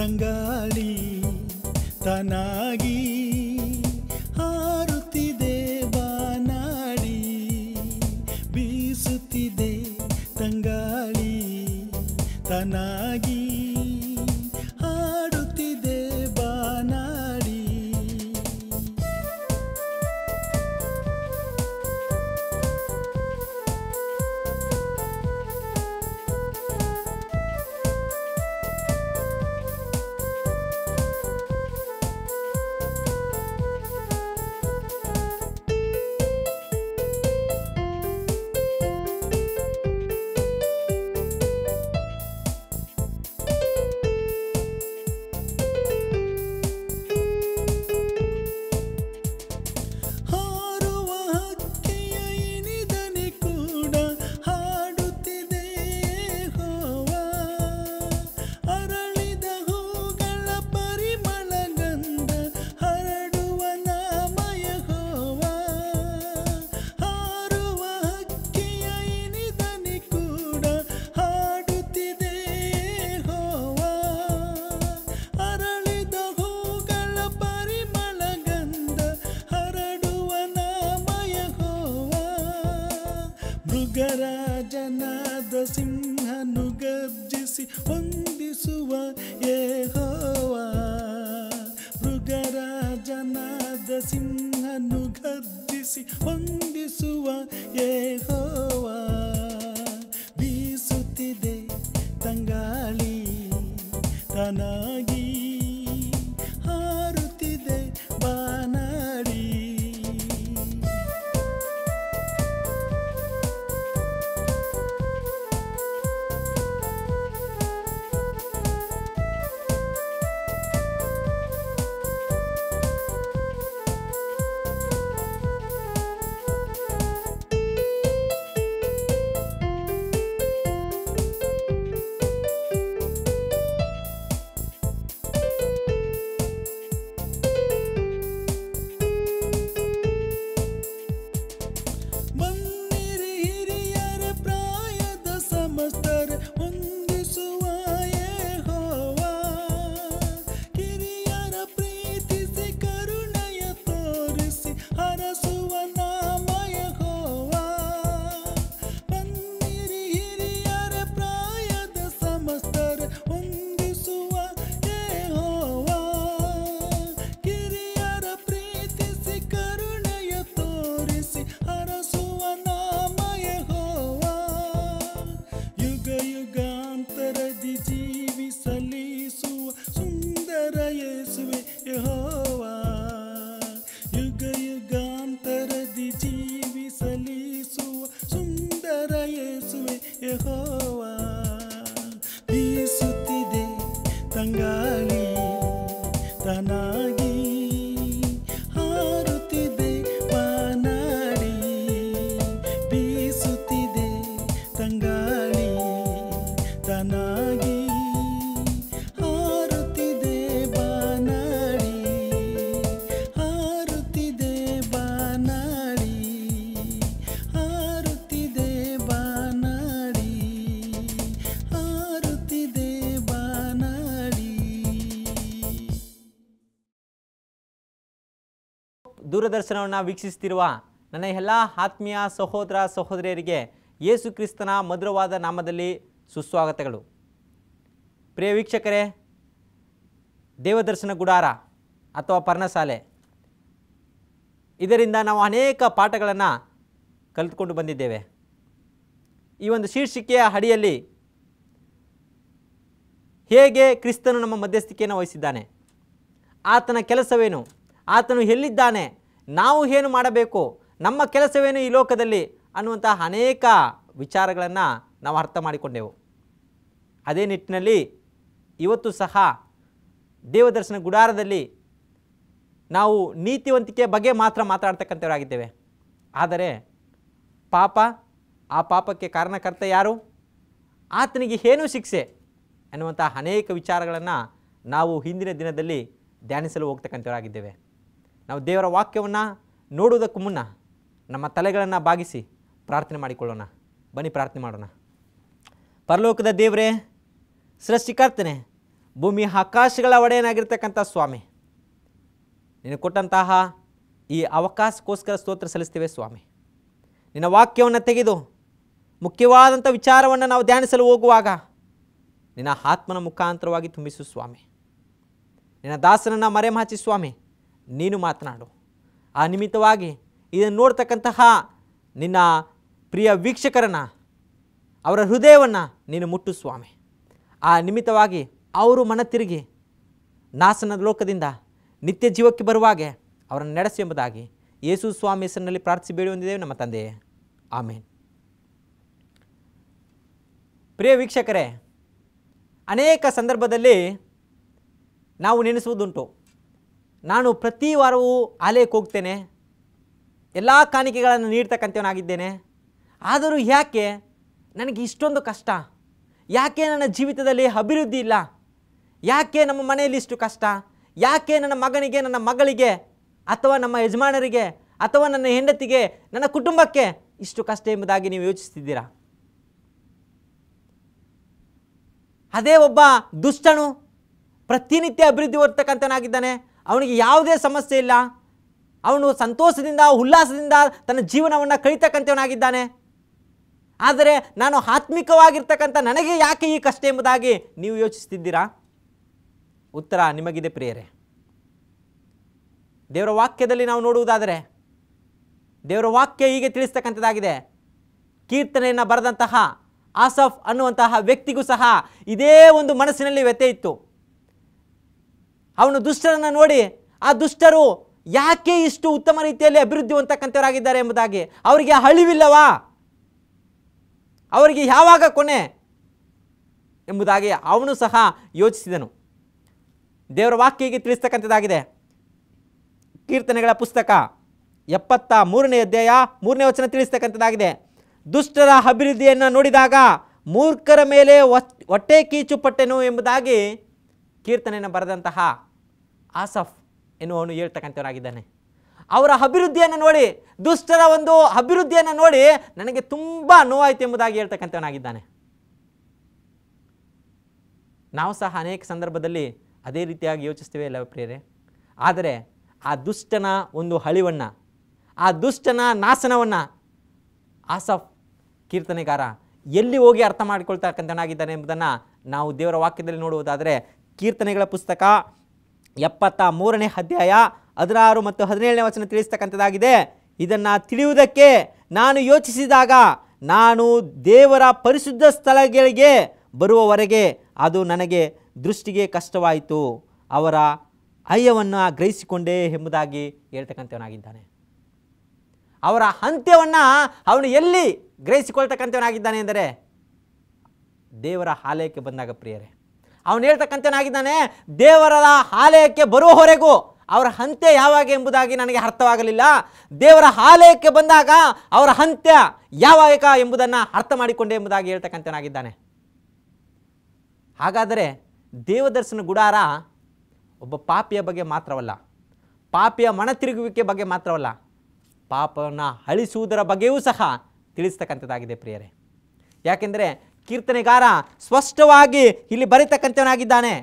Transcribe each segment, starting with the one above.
ತಂಗಾಳಿ ತನಾಗಿ ದೂರದರ್ಶನವನ್ನು ವೀಕ್ಷಿಸುತ್ತಿರುವ ನನ್ನ ಎಲ್ಲ ಆತ್ಮೀಯ ಸಹೋದರ ಸಹೋದರಿಯರಿಗೆ ಯೇಸು ಕ್ರಿಸ್ತನ ಮಧುರವಾದ ನಾಮದಲ್ಲಿ ಸುಸ್ವಾಗತಗಳು. ಪ್ರಿಯ ವೀಕ್ಷಕರೇ, ದೇವದರ್ಶನ ಗುಡಾರ ಅಥವಾ ಪರ್ಣಶಾಲೆ, ಇದರಿಂದ ನಾವು ಅನೇಕ ಪಾಠಗಳನ್ನು ಕಲಿತುಕೊಂಡು ಬಂದಿದ್ದೇವೆ. ಈ ಒಂದು ಶೀರ್ಷಿಕೆಯ ಅಡಿಯಲ್ಲಿ ಹೇಗೆ ಕ್ರಿಸ್ತನು ನಮ್ಮ ಮಧ್ಯಸ್ಥಿಕೆಯನ್ನು ವಹಿಸಿದ್ದಾನೆ, ಆತನ ಕೆಲಸವೇನು, ಆತನು ಎಲ್ಲಿದ್ದಾನೆ ನಾವು ಏನು ಮಾಡಬೇಕು? ನಮ್ಮ ಕೆಲಸವೇನು ಈ ಲೋಕದಲ್ಲಿ? ಅನ್ನುವಂತಹ ಅನೇಕ ವಿಚಾರಗಳನ್ನು ನಾವು ಅರ್ಥ ಮಾಡಿಕೊಂಡೆವು. ಅದೇ ನಿಟ್ಟಿನಲ್ಲಿ ಇವತ್ತು ಸಹ ದೇವದರ್ಶನ ಗುಡಾರದಲ್ಲಿ ನಾವು ನೀತಿವಂತಿಕೆ ಬಗ್ಗೆ ಮಾತ್ರ ಮಾತಾಡ್ತಕ್ಕಂಥವರಾಗಿದ್ದೇವೆ. ಆದರೆ ಪಾಪ, ಆ ಪಾಪಕ್ಕೆ ಕಾರಣಕರ್ತ ಯಾರು? ಆತನಿಗೆ ಏನು ಶಿಕ್ಷೆ ಅನ್ನುವಂಥ ಅನೇಕ ವಿಚಾರಗಳನ್ನು ನಾವು ಹಿಂದಿನ ದಿನದಲ್ಲಿ ಧ್ಯಾನಿಸಲು ಹೋಗ್ತಕ್ಕಂಥವರಾಗಿದ್ದೇವೆ. ನಾವು ದೇವರ ವಾಕ್ಯವನ್ನು ನೋಡುವುದಕ್ಕೂ ಮುನ್ನ ನಮ್ಮ ತಲೆಗಳನ್ನು ಬಾಗಿಸಿ ಪ್ರಾರ್ಥನೆ ಮಾಡಿಕೊಳ್ಳೋಣ. ಬನ್ನಿ ಪ್ರಾರ್ಥನೆ ಮಾಡೋಣ. ಪರಲೋಕದ ದೇವರೇ, ಸೃಷ್ಟಿಕರ್ತನೆ, ಭೂಮಿ ಆಕಾಶಗಳ ಒಡೆಯನಾಗಿರ್ತಕ್ಕಂಥ ಸ್ವಾಮಿ, ನೀನು ಕೊಟ್ಟಂತಹ ಈ ಅವಕಾಶಕ್ಕೋಸ್ಕರ ಸ್ತೋತ್ರ ಸಲ್ಲಿಸ್ತೇವೆ ಸ್ವಾಮಿ. ನಿನ್ನ ವಾಕ್ಯವನ್ನು ತೆಗೆದು ಮುಖ್ಯವಾದಂಥ ವಿಚಾರವನ್ನು ನಾವು ಧ್ಯಾನಿಸಲು ಹೋಗುವಾಗ ನಿನ್ನ ಆತ್ಮನ ಮುಖಾಂತರವಾಗಿ ತುಂಬಿಸು ಸ್ವಾಮಿ. ನಿನ್ನ ದಾಸನನ್ನು ಮರೆಮಾಚಿ ಸ್ವಾಮಿ. ನೀನು ಮಾತನಾಡು. ಆ ನಿಮಿತ್ತವಾಗಿ ಇದನ್ನು ನೋಡ್ತಕ್ಕಂತಹ ನಿನ್ನ ಪ್ರಿಯ ವೀಕ್ಷಕರನ್ನು, ಅವರ ಹೃದಯವನ್ನು ನೀನು ಮುಟ್ಟು ಸ್ವಾಮಿ. ಆ ನಿಮಿತ್ತವಾಗಿ ಅವರು ಮನ ತಿರುಗಿ ನಾಸನ ಲೋಕದಿಂದ ನಿತ್ಯ ಜೀವಕ್ಕೆ ಬರುವಾಗೆ ಅವರನ್ನು ನಡೆಸಿ ಎಂಬುದಾಗಿ ಯೇಸು ಸ್ವಾಮಿ ಹೆಸರಿನಲ್ಲಿ ಪ್ರಾರ್ಥಿಸಿ ಬೇಡಿ ಹೊಂದಿದ್ದೇವೆ ನಮ್ಮ ತಂದೆಯೇ. ಆಮೇನ್. ಪ್ರಿಯ ವೀಕ್ಷಕರೇ, ಅನೇಕ ಸಂದರ್ಭದಲ್ಲಿ ನಾವು ನೆನೆಸುವುದುಂಟು. ನಾನು ಪ್ರತಿ ವಾರವೂ ಆಲಯಕ್ಕೆ ಹೋಗ್ತೇನೆ. ಎಲ್ಲ ಕಾಣಿಕೆಗಳನ್ನು ನೀಡ್ತಕ್ಕಂಥವನಾಗಿದ್ದೇನೆ. ಆದರೂ ಯಾಕೆ? ನನಗೆ ಇಷ್ಟೊಂದು ಕಷ್ಟ. ಯಾಕೆ ನನ್ನ ಜೀವಿತದಲ್ಲಿ ಅಭಿವೃದ್ಧಿ ಇಲ್ಲ? ಯಾಕೆ ನಮ್ಮ ಮನೆಯಲ್ಲಿ ಇಷ್ಟು ಕಷ್ಟ? ಯಾಕೆ ನನ್ನ ಮಗನಿಗೆ, ನನ್ನ ಮಗಳಿಗೆ ಅಥವಾ ನಮ್ಮ ಯಜಮಾನರಿಗೆ ಅಥವಾ ನನ್ನ ಹೆಂಡತಿಗೆ, ನನ್ನ ಕುಟುಂಬಕ್ಕೆ ಇಷ್ಟು ಕಷ್ಟ ಎಂಬುದಾಗಿ ನೀವು ಯೋಚಿಸ್ತಿದ್ದೀರಾ ಅದೇ ಒಬ್ಬ ದುಷ್ಟನು ಪ್ರತಿನಿತ್ಯ ಅಭಿವೃದ್ಧಿ ಹೊರ್ತಕ್ಕಂಥನಾಗಿದ್ದಾನೆ ಅವನಿಗೆ ಯಾವುದೇ ಸಮಸ್ಯೆ ಇಲ್ಲ. ಅವನು ಸಂತೋಷದಿಂದ, ಉಲ್ಲಾಸದಿಂದ ತನ್ನ ಜೀವನವನ್ನು ಕಳಿತಕ್ಕಂಥವನಾಗಿದ್ದಾನೆ. ಆದರೆ ನಾನು ಆತ್ಮಿಕವಾಗಿರ್ತಕ್ಕಂಥ ನನಗೆ ಯಾಕೆ ಈ ಕಷ್ಟ ಎಂಬುದಾಗಿ ನೀವು ಯೋಚಿಸ್ತಿದ್ದೀರಾ? ಉತ್ತರ ನಿಮಗಿದೆ ಪ್ರಿಯರೇ. ದೇವರ ವಾಕ್ಯದಲ್ಲಿ ನಾವು ನೋಡುವುದಾದರೆ, ದೇವರ ವಾಕ್ಯ ಹೀಗೆ ತಿಳಿಸ್ತಕ್ಕಂಥದ್ದಾಗಿದೆ. ಕೀರ್ತನೆಯನ್ನು ಬರೆದಂತಹ ಆಸಫ್ ಅನ್ನುವಂತಹ ವ್ಯಕ್ತಿಗೂ ಸಹ ಇದೇ ಒಂದು ಮನಸ್ಸಿನಲ್ಲಿ ವ್ಯತೆ ಇತ್ತು. ಅವನು ದುಷ್ಟರನ್ನು ನೋಡಿ, ಆ ದುಷ್ಟರು ಯಾಕೆ ಇಷ್ಟು ಉತ್ತಮ ರೀತಿಯಲ್ಲಿ ಅಭಿವೃದ್ಧಿ ಹೊಂದತಕ್ಕಂಥವರಾಗಿದ್ದಾರೆ ಎಂಬುದಾಗಿ ಅವರಿಗೆ ಅಳಿವಿಲ್ಲವಾ? ಅವರಿಗೆ ಯಾವಾಗ ಕೊನೆ ಎಂಬುದಾಗಿ ಅವನು ಸಹ ಯೋಚಿಸಿದನು. ದೇವರ ವಾಕ್ಯ ಹೀಗೆ ತಿಳಿಸ್ತಕ್ಕಂಥದ್ದಾಗಿದೆ. ಕೀರ್ತನೆಗಳ ಪುಸ್ತಕ ಎಪ್ಪತ್ತ ಮೂರನೇ ಅಧ್ಯಾಯ ಮೂರನೇ ವಚನ ತಿಳಿಸ್ತಕ್ಕಂಥದ್ದಾಗಿದೆ. ದುಷ್ಟರ ಅಭಿವೃದ್ಧಿಯನ್ನು ನೋಡಿದಾಗ ಮೂರ್ಖರ ಮೇಲೆ ಹೊಟ್ಟೆ ಕೀಚು ಪಟ್ಟೆನು ಎಂಬುದಾಗಿ ಕೀರ್ತನೆಯನ್ನು ಬರೆದಂತಹ ಆಸಫ್ ಎನ್ನುವನು ಹೇಳ್ತಕ್ಕಂಥವರಾಗಿದ್ದಾನೆ. ಅವರ ಅಭಿವೃದ್ಧಿಯನ್ನು ನೋಡಿ, ದುಷ್ಟರ ಒಂದು ಅಭಿವೃದ್ಧಿಯನ್ನು ನೋಡಿ ನನಗೆ ತುಂಬ ನೋವಾಯಿತು ಎಂಬುದಾಗಿ ಹೇಳ್ತಕ್ಕಂಥವನಾಗಿದ್ದಾನೆ. ನಾವು ಸಹ ಅನೇಕ ಸಂದರ್ಭದಲ್ಲಿ ಅದೇ ರೀತಿಯಾಗಿ ಯೋಚಿಸ್ತೇವೆ ಅಲ್ಲ ಪ್ರಿಯರೇ. ಆದರೆ ಆ ದುಷ್ಟನ ಒಂದು ಹಳಿವನ್ನು ಆ ದುಷ್ಟನ ನಾಶನವನ್ನು ಆಸಫ್ ಕೀರ್ತನೆಗಾರ ಎಲ್ಲಿ ಹೋಗಿ ಅರ್ಥ ಮಾಡಿಕೊಳ್ತಕ್ಕಂಥವನಾಗಿದ್ದಾನೆ ಎಂಬುದನ್ನು ನಾವು ದೇವರ ವಾಕ್ಯದಲ್ಲಿ ನೋಡುವುದಾದರೆ ಕೀರ್ತನೆಗಳ ಪುಸ್ತಕ ಎಪ್ಪತ್ತ ಮೂರನೇ ಅಧ್ಯಾಯ ಹದಿನಾರು ಮತ್ತು ಹದಿನೇಳನೇ ವಚನ ತಿಳಿಸ್ತಕ್ಕಂಥದ್ದಾಗಿದೆ. ಇದನ್ನು ತಿಳಿಯುವುದಕ್ಕೆ ನಾನು ಯೋಚಿಸಿದಾಗ ನಾನು ದೇವರ ಪರಿಶುದ್ಧ ಸ್ಥಳಗಳಿಗೆ ಬರುವವರೆಗೆ ಅದು ನನಗೆ ದೃಷ್ಟಿಗೆ ಕಷ್ಟವಾಯಿತು. ಅವರ ಅಯ್ಯವನ್ನು ಗ್ರಹಿಸಿಕೊಂಡೇ ಎಂಬುದಾಗಿ ಹೇಳ್ತಕ್ಕಂಥವನಾಗಿದ್ದಾನೆ. ಅವರ ಅಂತ್ಯವನ್ನು ಅವನು ಎಲ್ಲಿ ಗ್ರಹಿಸಿಕೊಳ್ತಕ್ಕಂಥವನಾಗಿದ್ದಾನೆ ಎಂದರೆ ದೇವರ ಆಲಯಕ್ಕೆ ಬಂದಾಗ ಪ್ರಿಯರೇ. ಅವನು ಹೇಳ್ತಕ್ಕಂಥನಾಗಿದ್ದಾನೆ ದೇವರ ಆಲಯಕ್ಕೆ ಬರುವವರೆಗೂ ಅವರ ಅಂತ್ಯ ಯಾವಾಗ ಎಂಬುದಾಗಿ ನನಗೆ ಅರ್ಥವಾಗಲಿಲ್ಲ. ದೇವರ ಆಲಯಕ್ಕೆ ಬಂದಾಗ ಅವರ ಅಂತ್ಯ ಯಾವಾಗ ಎಂಬುದನ್ನು ಅರ್ಥ ಮಾಡಿಕೊಂಡೆ ಎಂಬುದಾಗಿ ಹೇಳ್ತಕ್ಕಂಥನಾಗಿದ್ದಾನೆ ಹಾಗಾದರೆ ದೇವದರ್ಶನ ಗುಡಾರ ಒಬ್ಬ ಪಾಪಿಯ ಬಗ್ಗೆ ಮಾತ್ರವಲ್ಲ, ಪಾಪಿಯ ಮನ ತಿರುಗುವಿಕೆ ಬಗ್ಗೆ ಮಾತ್ರವಲ್ಲ ಪಾಪವನ್ನು ಅಳಿಸುವುದರ ಬಗ್ಗೆಯೂ ಸಹ ತಿಳಿಸ್ತಕ್ಕಂಥದ್ದಾಗಿದೆ ಪ್ರಿಯರೇ. ಯಾಕೆಂದರೆ ಕೀರ್ತನೆಗಾರ ಸ್ಪಷ್ಟವಾಗಿ ಇಲ್ಲಿ ಬರೀತಕ್ಕಂಥವನಾಗಿದ್ದಾನೆ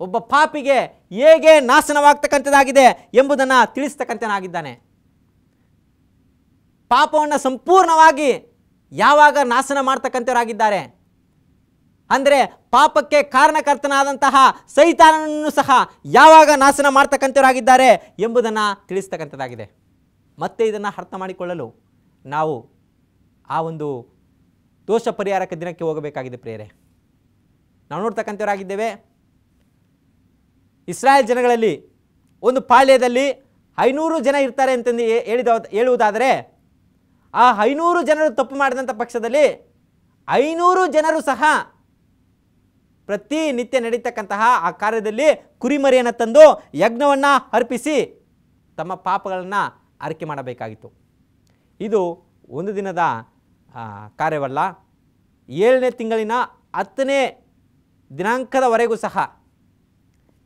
ಒಬ್ಬ ಪಾಪಿಗೆ ಹೇಗೆ ನಾಶನವಾಗ್ತಕ್ಕಂಥದ್ದಾಗಿದೆ ಎಂಬುದನ್ನು ತಿಳಿಸ್ತಕ್ಕಂಥನಾಗಿದ್ದಾನೆ ಪಾಪವನ್ನು ಸಂಪೂರ್ಣವಾಗಿ ಯಾವಾಗ ನಾಶನ ಮಾಡ್ತಕ್ಕಂಥವರಾಗಿದ್ದಾರೆ? ಅಂದರೆ ಪಾಪಕ್ಕೆ ಕಾರಣಕರ್ತನಾದಂತಹ ಸೈತಾನನನ್ನು ಸಹ ಯಾವಾಗ ನಾಶನ ಮಾಡ್ತಕ್ಕಂಥವರಾಗಿದ್ದಾರೆ ಎಂಬುದನ್ನು ತಿಳಿಸ್ತಕ್ಕಂಥದ್ದಾಗಿದೆ. ಮತ್ತೆ ಇದನ್ನು ಅರ್ಥ ಮಾಡಿಕೊಳ್ಳಲು ನಾವು ಆ ಒಂದು ದೋಷ ಪರಿಹಾರಕ ದಿನಕ್ಕೆ ಹೋಗಬೇಕಾಗಿದೆ ಪ್ರೇರೆ ನಾವು ನೋಡ್ತಕ್ಕಂಥವರಾಗಿದ್ದೇವೆ. ಇಸ್ರಾಯೇಲ್ ಜನಗಳಲ್ಲಿ ಒಂದು ಪಾಳ್ಯದಲ್ಲಿ ಐನೂರು ಜನ ಇರ್ತಾರೆ ಅಂತಂದು ಹೇಳಿದ, ಹೇಳುವುದಾದರೆ ಆ ಐನೂರು ಜನರು ತಪ್ಪು ಮಾಡಿದಂಥ ಪಕ್ಷದಲ್ಲಿ ಐನೂರು ಜನರು ಸಹ ಪ್ರತಿನಿತ್ಯ ನಡೀತಕ್ಕಂತಹ ಆ ಕಾರ್ಯದಲ್ಲಿ ಕುರಿಮರಿಯನ್ನು ತಂದು ಯಜ್ಞವನ್ನು ಅರ್ಪಿಸಿ ತಮ್ಮ ಪಾಪಗಳನ್ನು ಆರೈಕೆ ಮಾಡಬೇಕಾಗಿತ್ತು. ಇದು ಒಂದು ದಿನದ ಕಾರ್ಯವಲ್ಲ. ಏಳನೇ ತಿಂಗಳಿನ ಹತ್ತನೇ ದಿನಾಂಕದವರೆಗೂ ಸಹ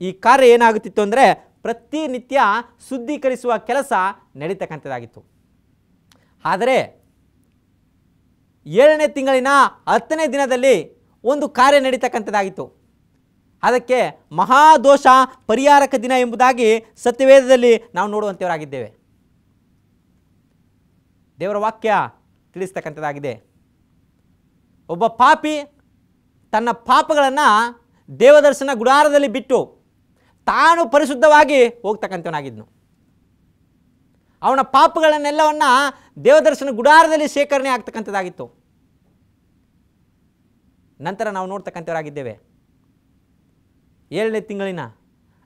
ಈ ಕಾರ್ಯ ಏನಾಗುತ್ತಿತ್ತು ಅಂದರೆ ಪ್ರತಿನಿತ್ಯ ಶುದ್ಧೀಕರಿಸುವ ಕೆಲಸ ನಡೀತಕ್ಕಂಥದ್ದಾಗಿತ್ತು. ಆದರೆ ಏಳನೇ ತಿಂಗಳಿನ ಹತ್ತನೇ ದಿನದಲ್ಲಿ ಒಂದು ಕಾರ್ಯ ನಡೀತಕ್ಕಂಥದ್ದಾಗಿತ್ತು. ಅದಕ್ಕೆ ಮಹಾದೋಷ ಪರಿಹಾರಕ ದಿನ ಎಂಬುದಾಗಿ ಸತ್ಯವೇದದಲ್ಲಿ ನಾವು ನೋಡುವಂಥವರಾಗಿದ್ದೇವೆ. ದೇವರ ವಾಕ್ಯ ತಿಳಿಸ್ತಕ್ಕಂಥದ್ದಾಗಿದೆ. ಒಬ್ಬ ಪಾಪಿ ತನ್ನ ಪಾಪಗಳನ್ನು ದೇವದರ್ಶನ ಗುಡಾರದಲ್ಲಿ ಬಿಟ್ಟು ತಾನು ಪರಿಶುದ್ಧವಾಗಿ ಹೋಗ್ತಕ್ಕಂಥವನಾಗಿದ್ನು. ಅವನ ಪಾಪಗಳನ್ನೆಲ್ಲವನ್ನ ದೇವದರ್ಶನ ಗುಡಾರದಲ್ಲಿ ಶೇಖರಣೆ ಆಗ್ತಕ್ಕಂಥದ್ದಾಗಿತ್ತು. ನಂತರ ನಾವು ನೋಡ್ತಕ್ಕಂಥವರಾಗಿದ್ದೇವೆ. ಏಳನೇ ತಿಂಗಳಿನ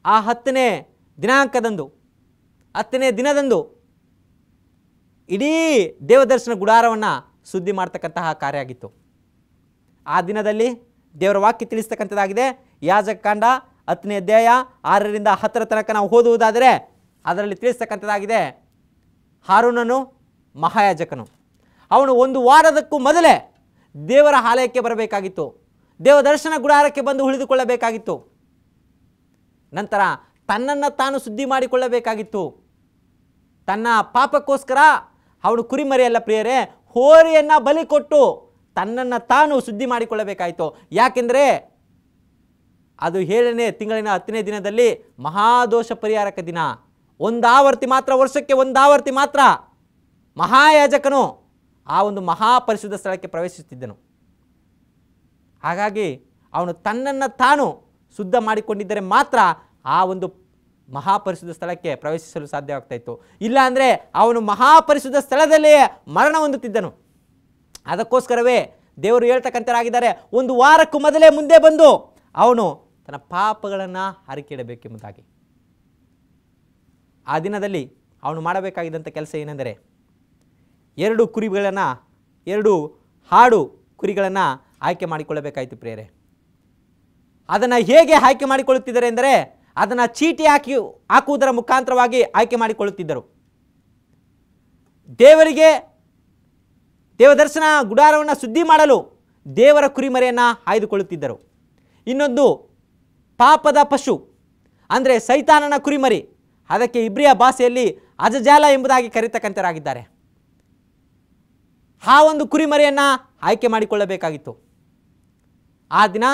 ಆ ಹತ್ತನೇ ದಿನಾಂಕದಂದು, ಹತ್ತನೇ ದಿನದಂದು ಇಡೀ ದೇವದರ್ಶನ ಗುಡಾರವನ್ನು ಸುದ್ದಿ ಮಾಡ್ತಕ್ಕಂತಹ ಕಾರ್ಯ ಆಗಿತ್ತು. ಆ ದಿನದಲ್ಲಿ ದೇವರ ವಾಕ್ಯ ತಿಳಿಸ್ತಕ್ಕಂಥದ್ದಾಗಿದೆ. ಯಾಜಕಾಂಡ ಹತ್ತನೇ ಅಧ್ಯಾಯ ಆರರಿಂದ ಹತ್ತರ ತನಕ ನಾವು ಓದುವುದಾದರೆ ಅದರಲ್ಲಿ ತಿಳಿಸ್ತಕ್ಕಂಥದ್ದಾಗಿದೆ, ಹಾರೂನನು ಮಹಾಯಾಜಕನು. ಅವನು ಒಂದು ವಾರದಕ್ಕೂ ಮೊದಲೇ ದೇವರ ಆಲಯಕ್ಕೆ ಬರಬೇಕಾಗಿತ್ತು. ದೇವದರ್ಶನ ಗುಡಾರಕ್ಕೆ ಬಂದು ಉಳಿದುಕೊಳ್ಳಬೇಕಾಗಿತ್ತು. ನಂತರ ತನ್ನನ್ನು ತಾನು ಸುದ್ದಿ ಮಾಡಿಕೊಳ್ಳಬೇಕಾಗಿತ್ತು. ತನ್ನ ಪಾಪಕ್ಕೋಸ್ಕರ ಅವನು ಕುರಿಮರಿಯಲ್ಲ ಪ್ರಿಯರೇ, ಹೋರಿಯನ್ನು ಬಲಿ ಕೊಟ್ಟು ತನ್ನನ್ನು ತಾನು ಸುದ್ದಿ ಮಾಡಿಕೊಳ್ಳಬೇಕಾಯಿತು. ಯಾಕೆಂದರೆ ಅದು ಏಳನೇ ತಿಂಗಳಿನ ಹತ್ತನೇ ದಿನದಲ್ಲಿ ಮಹಾದೋಷ ಪರಿಹಾರಕ ದಿನ. ಒಂದಾವರ್ತಿ ಮಾತ್ರ, ವರ್ಷಕ್ಕೆ ಒಂದಾವರ್ತಿ ಮಾತ್ರ ಮಹಾಯಾಜಕನು ಆ ಒಂದು ಮಹಾಪರಿಶುದ್ಧ ಸ್ಥಳಕ್ಕೆ ಪ್ರವೇಶಿಸುತ್ತಿದ್ದನು. ಹಾಗಾಗಿ ಅವನು ತನ್ನನ್ನು ತಾನು ಶುದ್ಧ ಮಾಡಿಕೊಂಡಿದ್ದರೆ ಮಾತ್ರ ಆ ಒಂದು ಮಹಾಪರಿಶುದ್ಧ ಸ್ಥಳಕ್ಕೆ ಪ್ರವೇಶಿಸಲು ಸಾಧ್ಯವಾಗ್ತಾ ಇತ್ತು ಇಲ್ಲ ಅಂದರೆ ಅವನು ಮಹಾಪರಿಶುದ್ಧ ಸ್ಥಳದಲ್ಲಿಯೇ ಮರಣ ಹೊಂದುತ್ತಿದ್ದನು. ಅದಕ್ಕೋಸ್ಕರವೇ ದೇವರು ಹೇಳ್ತಕ್ಕಂಥರಾಗಿದ್ದಾರೆ ಒಂದು ವಾರಕ್ಕೂ ಮೊದಲೇ ಮುಂದೆ ಬಂದು ಅವನು ತನ್ನ ಪಾಪಗಳನ್ನು ಹರಿಕಿಡಬೇಕೆಂಬುದಾಗಿ. ಆ ದಿನದಲ್ಲಿ ಅವನು ಮಾಡಬೇಕಾಗಿದ್ದಂಥ ಕೆಲಸ ಏನೆಂದರೆ ಎರಡು ಕುರಿಗಳನ್ನು, ಎರಡು ಹಾಡು ಕುರಿಗಳನ್ನು ಆಯ್ಕೆ ಮಾಡಿಕೊಳ್ಳಬೇಕಾಯಿತು ಪ್ರಿಯರೇ. ಅದನ್ನು ಹೇಗೆ ಆಯ್ಕೆ ಮಾಡಿಕೊಳ್ಳುತ್ತಿದ್ದಾರೆ ಎಂದರೆ ಅದನ್ನು ಚೀಟಿ ಹಾಕಿ ಹಾಕುವುದರ ಮುಖಾಂತರವಾಗಿ ಆಯ್ಕೆ ಮಾಡಿಕೊಳ್ಳುತ್ತಿದ್ದರು. ದೇವರಿಗೆ ದೇವದರ್ಶನ ಗುಡಾರವನ್ನು ಸುದ್ದಿ ಮಾಡಲು ದೇವರ ಕುರಿಮರೆಯನ್ನು ಆಯ್ದುಕೊಳ್ಳುತ್ತಿದ್ದರು. ಇನ್ನೊಂದು ಪಾಪದ ಪಶು, ಅಂದರೆ ಸೈತಾನನ ಕುರಿಮರಿ, ಅದಕ್ಕೆ ಇಬ್ರಿಯ ಭಾಷೆಯಲ್ಲಿ ಅಜಜಾಲ ಎಂಬುದಾಗಿ ಕರೀತಕ್ಕಂಥರಾಗಿದ್ದಾರೆ ಆ ಒಂದು ಕುರಿಮರಿಯನ್ನು ಆಯ್ಕೆ ಮಾಡಿಕೊಳ್ಳಬೇಕಾಗಿತ್ತು. ಆ ದಿನ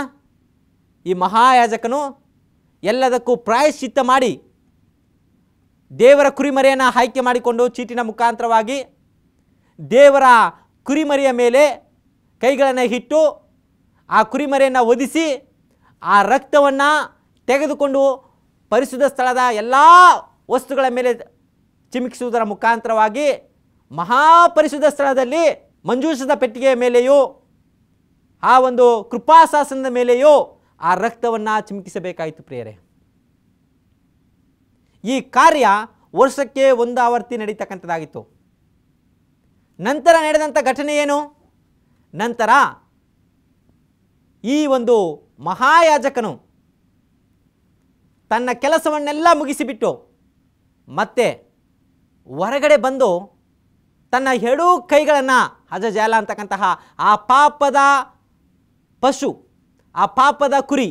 ಈ ಮಹಾಯಾಜಕನು ಎಲ್ಲದಕ್ಕೂ ಪ್ರಾಯಶ್ಚಿತ್ತ ಮಾಡಿ ದೇವರ ಕುರಿಮರಿಯನ್ನು ಆಯ್ಕೆ ಮಾಡಿಕೊಂಡು ಚೀಟಿನ ಮುಖಾಂತರವಾಗಿ ದೇವರ ಕುರಿಮರಿಯ ಮೇಲೆ ಕೈಗಳನ್ನು ಇಟ್ಟು ಆ ಕುರಿಮರಿಯನ್ನು ಒದಿಸಿ ಆ ರಕ್ತವನ್ನು ತೆಗೆದುಕೊಂಡು ಪರಿಶುದ್ಧ ಸ್ಥಳದ ಎಲ್ಲ ವಸ್ತುಗಳ ಮೇಲೆ ಚಿಮುಕಿಸುವುದರ ಮುಖಾಂತರವಾಗಿ ಮಹಾಪರಿಶುದ್ಧ ಸ್ಥಳದಲ್ಲಿ ಮಂಜೂಷದ ಪೆಟ್ಟಿಗೆಯ ಮೇಲೆಯೂ ಆ ಒಂದು ಕೃಪಾಶಾಸನದ ಮೇಲೆಯೂ ಆ ರಕ್ತವನ್ನು ಚಿಮುಕಿಸಬೇಕಾಯಿತು ಪ್ರಿಯರೇ. ಈ ಕಾರ್ಯ ವರ್ಷಕ್ಕೆ ಒಂದು ಆವರ್ತಿ ನಡೀತಕ್ಕಂಥದ್ದಾಗಿತ್ತು. ನಂತರ ನಡೆದಂಥ ಘಟನೆ ಏನು? ನಂತರ ಈ ಒಂದು ಮಹಾಯಾಜಕನು ತನ್ನ ಕೆಲಸವನ್ನೆಲ್ಲ ಮುಗಿಸಿಬಿಟ್ಟು ಮತ್ತೆ ಹೊರಗಡೆ ಬಂದು ತನ್ನ ಎರಡೂ ಕೈಗಳನ್ನು ಹಜಜಾಲ ಅಂತಕ್ಕಂತಹ ಆ ಪಾಪದ ಪಶು ಆ ಪಾಪದ ಕುರಿ,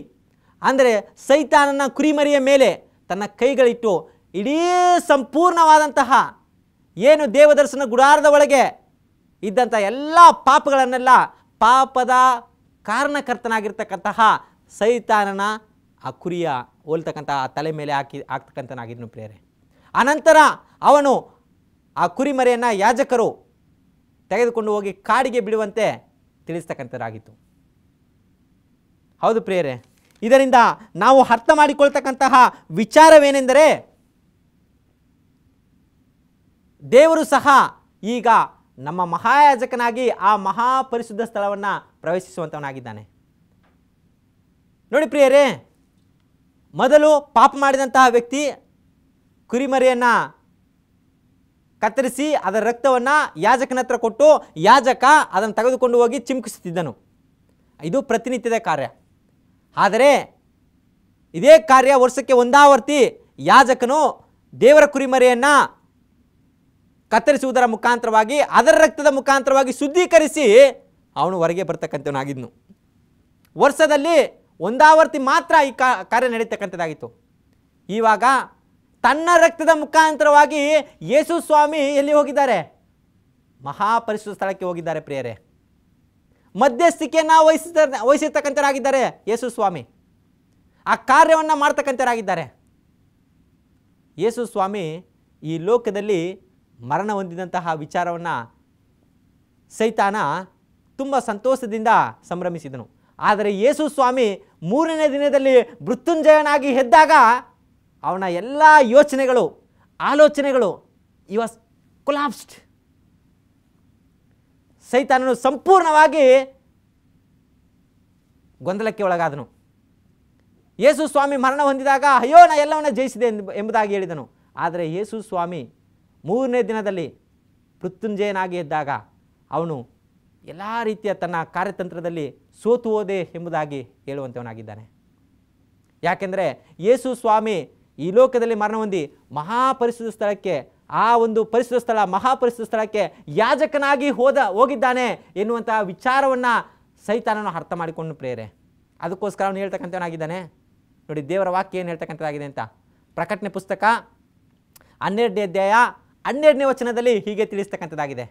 ಅಂದರೆ ಸೈತಾನನ ಕುರಿಮರಿಯ ಮೇಲೆ ತನ್ನ ಕೈಗಳಿಟ್ಟು ಇಡೀ ಸಂಪೂರ್ಣವಾದಂತಹ ಏನು ದೇವದರ್ಶನ ಗುಡಾರದ ಒಳಗೆ ಇದ್ದಂಥ ಎಲ್ಲ ಪಾಪಗಳನ್ನೆಲ್ಲ ಪಾಪದ ಕಾರಣಕರ್ತನಾಗಿರ್ತಕ್ಕಂತಹ ಸೈತಾನನ ಆ ಕುರಿಯ ಹೋಲ್ತಕ್ಕಂತಹ ಆ ತಲೆ ಮೇಲೆ ಹಾಕಿ ಹಾಕ್ತಕ್ಕಂಥನಾಗಿದ್ದನು ಪ್ರೇರೆ ಅನಂತರ ಅವನು ಆ ಕುರಿಮರೆಯನ್ನು ಯಾಜಕರು ತೆಗೆದುಕೊಂಡು ಹೋಗಿ ಕಾಡಿಗೆ ಬಿಡುವಂತೆ ತಿಳಿಸ್ತಕ್ಕಂಥದ್ದಾಗಿತ್ತು. ಹೌದು ಪ್ರಿಯರೇ. ಇದರಿಂದ ನಾವು ಅರ್ಥ ಮಾಡಿಕೊಳ್ತಕ್ಕಂತಹ ವಿಚಾರವೇನೆಂದರೆ ದೇವರು ಸಹ ಈಗ ನಮ್ಮ ಮಹಾಯಾಜಕನಾಗಿ ಆ ಮಹಾಪರಿಶುದ್ಧ ಸ್ಥಳವನ್ನು ಪ್ರವೇಶಿಸುವಂಥವನಾಗಿದ್ದಾನೆ ನೋಡಿ ಪ್ರಿಯರೇ, ಮೊದಲು ಪಾಪ ಮಾಡಿದಂತಹ ವ್ಯಕ್ತಿ ಕುರಿಮರಿಯನ್ನು ಕತ್ತರಿಸಿ ಅದರ ರಕ್ತವನ್ನು ಯಾಜಕನ ಕೊಟ್ಟು ಯಾಜಕ ಅದನ್ನು ತೆಗೆದುಕೊಂಡು ಹೋಗಿ ಚಿಮುಕಿಸುತ್ತಿದ್ದನು. ಇದು ಪ್ರತಿನಿತ್ಯದ ಕಾರ್ಯ. ಆದರೆ ಇದೇ ಕಾರ್ಯ ವರ್ಷಕ್ಕೆ ಒಂದಾವರ್ತಿ ಯಾಜಕನು ದೇವರ ಕುರಿಮರಿಯನ್ನು ಕತ್ತರಿಸುವುದರ ಮುಖಾಂತರವಾಗಿ, ಅದರ ರಕ್ತದ ಮುಖಾಂತರವಾಗಿ ಶುದ್ಧೀಕರಿಸಿ ಅವನು ಹೊರಗೆ ಬರ್ತಕ್ಕಂಥವನಾಗಿದ್ನು. ವರ್ಷದಲ್ಲಿ ಒಂದಾವರ್ತಿ ಮಾತ್ರ ಈ ಕಾರ್ಯ ನಡೀತಕ್ಕಂಥದ್ದಾಗಿತ್ತು. ಇವಾಗ ತನ್ನ ರಕ್ತದ ಮುಖಾಂತರವಾಗಿ ಯೇಸು ಸ್ವಾಮಿ ಎಲ್ಲಿ ಹೋಗಿದ್ದಾರೆ? ಮಹಾಪರಿಶುದ್ಧ ಸ್ಥಳಕ್ಕೆ ಹೋಗಿದ್ದಾರೆ ಪ್ರಿಯರೇ. ಮಧ್ಯಸ್ಥಿಕೆಯನ್ನು ವಹಿಸಿದ ವಹಿಸಿರ್ತಕ್ಕಂಥರಾಗಿದ್ದಾರೆ ಯೇಸು ಸ್ವಾಮಿ. ಆ ಕಾರ್ಯವನ್ನು ಮಾಡ್ತಕ್ಕಂಥರಾಗಿದ್ದಾರೆ ಯೇಸು ಸ್ವಾಮಿ ಈ ಲೋಕದಲ್ಲಿ ಮರಣ ಹೊಂದಿದಂತಹ ವಿಚಾರವನ್ನು ಸೈತಾನ ತುಂಬ ಸಂತೋಷದಿಂದ ಸಂಭ್ರಮಿಸಿದನು. ಆದರೆ ಯೇಸು ಸ್ವಾಮಿ ಮೂರನೇ ದಿನದಲ್ಲಿ ಮೃತ್ಯುಂಜಯನಾಗಿ ಎದ್ದಾಗ ಅವನ ಎಲ್ಲ ಯೋಚನೆಗಳು, ಆಲೋಚನೆಗಳು ಇವ ಕೊಲಾಪ್ಸ್ಡ್ ಸೈತಾನನು ಸಂಪೂರ್ಣವಾಗಿ ಗೊಂದಲಕ್ಕೆ ಒಳಗಾದನು. ಯೇಸು ಸ್ವಾಮಿ ಮರಣ ಹೊಂದಿದಾಗ, ಅಯ್ಯೋ, ನಾ ಎಲ್ಲವನ್ನ ಜಯಿಸಿದೆ ಎಂಬ- ಎಂಬುದಾಗಿ ಹೇಳಿದನು. ಆದರೆ ಯೇಸು ಸ್ವಾಮಿ ಮೂರನೇ ದಿನದಲ್ಲಿ ಮೃತ್ಯುಂಜಯನಾಗಿ ಇದ್ದಾಗ ಅವನು ಎಲ್ಲ ರೀತಿಯ ತನ್ನ ಕಾರ್ಯತಂತ್ರದಲ್ಲಿ ಸೋತು ಹೋದೆ ಎಂಬುದಾಗಿ ಹೇಳುವಂಥವನಾಗಿದ್ದಾನೆ ಯಾಕೆಂದರೆ ಯೇಸು ಸ್ವಾಮಿ ಈ ಲೋಕದಲ್ಲಿ ಮರಣ ಹೊಂದಿ ಮಹಾಪರಿಶುದ್ಧ ಸ್ಥಳಕ್ಕೆ ಆ ಒಂದು ಪರಿಶುದ್ಧ ಸ್ಥಳ, ಮಹಾಪರಿಶುದ್ಧ ಸ್ಥಳಕ್ಕೆ ಯಾಜಕನಾಗಿ ಹೋದ, ಹೋಗಿದ್ದಾನೆ ಎನ್ನುವಂತಹ ವಿಚಾರವನ್ನು ಸೈತಾನನು ಅರ್ಥ ಮಾಡಿಕೊಂಡು ಪ್ರೇರೆ ಅದಕ್ಕೋಸ್ಕರ ಅವನು ಹೇಳ್ತಕ್ಕಂಥವನಾಗಿದ್ದಾನೆ. ನೋಡಿ, ದೇವರ ವಾಕ್ಯ ಏನು ಹೇಳ್ತಕ್ಕಂಥದ್ದಾಗಿದೆ ಅಂತ? ಪ್ರಕಟಣೆ ಪುಸ್ತಕ ಹನ್ನೆರಡನೇ ಅಧ್ಯಾಯ ಹನ್ನೆರಡನೇ ವಚನದಲ್ಲಿ ಹೀಗೆ ತಿಳಿಸ್ತಕ್ಕಂಥದ್ದಾಗಿದೆ.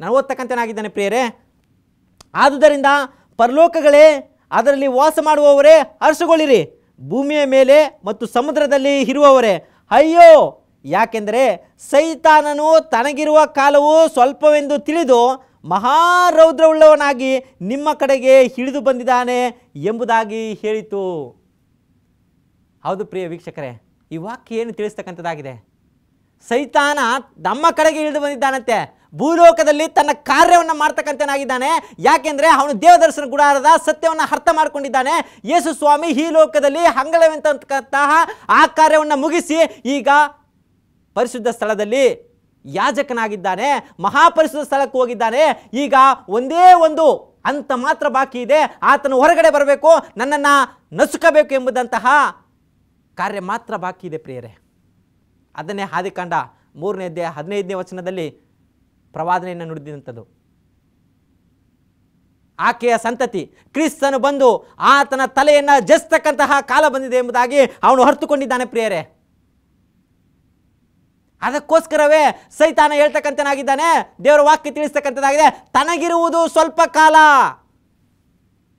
ನಾನು ಓದ್ತಕ್ಕಂಥವನಾಗಿದ್ದಾನೆ ಪ್ರೇರೆ ಆದುದರಿಂದ ಪರಲೋಕಗಳೇ, ಅದರಲ್ಲಿ ವಾಸ ಮಾಡುವವರೇ ಹರ್ಷಗೊಳ್ಳಿರಿ ಭೂಮಿಯ ಮೇಲೆ ಮತ್ತು ಸಮುದ್ರದಲ್ಲಿ ಇರುವವರೇ, ಅಯ್ಯೋ ಯಾಕೆಂದರೆ ಸೈತಾನನು ತನಗಿರುವ ಕಾಲವು ಸ್ವಲ್ಪವೆಂದು ತಿಳಿದು ಮಹಾರೌದ್ರವುಳ್ಳವನಾಗಿ ನಿಮ್ಮ ಕಡೆಗೆ ಹಿಡಿದು ಬಂದಿದ್ದಾನೆ ಎಂಬುದಾಗಿ ಹೇಳಿತು. ಹೌದು ಪ್ರಿಯ ವೀಕ್ಷಕರೇ, ಈ ವಾಕ್ಯ ಏನು ತಿಳಿಸ್ತಕ್ಕಂಥದ್ದಾಗಿದೆ? ಸೈತಾನ ನಮ್ಮ ಕಡೆಗೆ ಇಳಿದು ಬಂದಿದ್ದಾನಂತೆ. ಭೂಲೋಕದಲ್ಲಿ ತನ್ನ ಕಾರ್ಯವನ್ನು ಮಾಡ್ತಕ್ಕಂಥನಾಗಿದ್ದಾನೆ ಯಾಕೆಂದರೆ ಅವನು ದೇವದರ್ಶನ ಗುಡಾರದ ಸತ್ಯವನ್ನು ಅರ್ಥ ಮಾಡಿಕೊಂಡಿದ್ದಾನೆ. ಯೇಸು ಸ್ವಾಮಿ ಈ ಲೋಕದಲ್ಲಿ ಹಂಗಲವೆಂತಕ್ಕಂತಹ ಆ ಕಾರ್ಯವನ್ನು ಮುಗಿಸಿ ಈಗ ಪರಿಶುದ್ಧ ಸ್ಥಳದಲ್ಲಿ ಯಾಜಕನಾಗಿದ್ದಾನೆ, ಮಹಾಪರಿಶುದ್ಧ ಸ್ಥಳಕ್ಕೆ ಹೋಗಿದ್ದಾನೆ. ಈಗ ಒಂದೇ ಒಂದು ಅಂತ ಮಾತ್ರ ಬಾಕಿ ಇದೆ. ಆತನು ಹೊರಗಡೆ ಬರಬೇಕು, ನನ್ನನ್ನು ನಸುಕಬೇಕು ಎಂಬುದಂತಹ ಕಾರ್ಯ ಮಾತ್ರ ಬಾಕಿ ಇದೆ ಪ್ರಿಯರೇ. ಅದನ್ನೇ ಹಾದಿಕಾಂಡ ಮೂರನೇ ಅಧ್ಯಾಯ ಹದಿನೈದನೇ ವಚನದಲ್ಲಿ ಪ್ರವಾದನೆಯನ್ನು ನುಡಿದಂಥದ್ದು. ಆಕೆಯ ಸಂತತಿ, ಕ್ರಿಸ್ತನು ಬಂದು ಆತನ ತಲೆಯನ್ನು ಜಸ್ತಕ್ಕಂತಹ ಕಾಲ ಬಂದಿದೆ ಎಂಬುದಾಗಿ ಅವನು ಹೊರತುಕೊಂಡಿದ್ದಾನೆ ಪ್ರಿಯರೇ. ಅದಕ್ಕೋಸ್ಕರವೇ ಸೈತಾನ ಹೇಳ್ತಕ್ಕಂಥನಾಗಿದ್ದಾನೆ, ದೇವರ ವಾಕ್ಯ ತಿಳಿಸ್ತಕ್ಕಂಥದ್ದಾಗಿದೆ ತನಗಿರುವುದು ಸ್ವಲ್ಪ ಕಾಲ.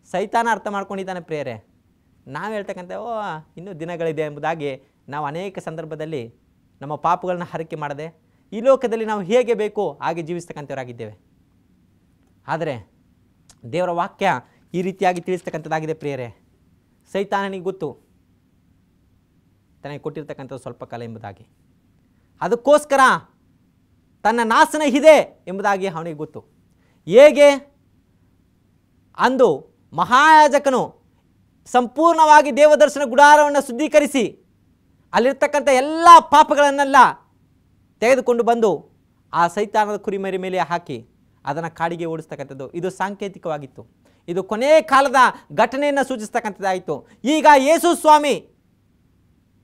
ಸೈತಾನ ಅರ್ಥ ಮಾಡ್ಕೊಂಡಿದ್ದಾನೆ ಪ್ರೇರೆ ನಾವು ಹೇಳ್ತಕ್ಕಂಥ ಓ, ಇನ್ನೂ ದಿನಗಳಿದೆ ಎಂಬುದಾಗಿ ನಾವು ಅನೇಕ ಸಂದರ್ಭದಲ್ಲಿ ನಮ್ಮ ಪಾಪಗಳನ್ನ ಹರಕೆ ಮಾಡದೆ ಈ ಲೋಕದಲ್ಲಿ ನಾವು ಹೇಗೆ ಬೇಕು ಹಾಗೆ ಜೀವಿಸ್ತಕ್ಕಂಥವರಾಗಿದ್ದೇವೆ. ಆದರೆ ದೇವರ ವಾಕ್ಯ ಈ ರೀತಿಯಾಗಿ ತಿಳಿಸ್ತಕ್ಕಂಥದ್ದಾಗಿದೆ ಪ್ರಿಯರೇ, ಸೈತಾನನಿಗೆ ಗೊತ್ತು, ತನಗೆ ಕೊಟ್ಟಿರ್ತಕ್ಕಂಥದ್ದು ಸ್ವಲ್ಪ ಕಾಲ ಎಂಬುದಾಗಿ. ಅದಕ್ಕೋಸ್ಕರ ತನ್ನ ನಾಶನ ಇದೆ ಎಂಬುದಾಗಿ ಅವನಿಗೆ ಗೊತ್ತು. ಹೇಗೆ? ಅಂದು ಮಹಾಯಾಜಕನು ಸಂಪೂರ್ಣವಾಗಿ ದೇವದರ್ಶನ ಗುಡಾರವನ್ನು ಶುದ್ಧೀಕರಿಸಿ ಅಲ್ಲಿರ್ತಕ್ಕಂಥ ಎಲ್ಲ ಪಾಪಗಳನ್ನೆಲ್ಲ ತೆಗೆದುಕೊಂಡು ಬಂದು ಆ ಸೈತಾನದ ಕುರಿಮರಿ ಮೇಲೆ ಹಾಕಿ ಅದನ್ನು ಕಾಡಿಗೆ ಓಡಿಸ್ತಕ್ಕಂಥದ್ದು. ಇದು ಸಾಂಕೇತಿಕವಾಗಿತ್ತು. ಇದು ಕೊನೆಯ ಕಾಲದ ಘಟನೆಯನ್ನು ಸೂಚಿಸ್ತಕ್ಕಂಥದ್ದಾಯಿತು. ಈಗ ಯೇಸು ಸ್ವಾಮಿ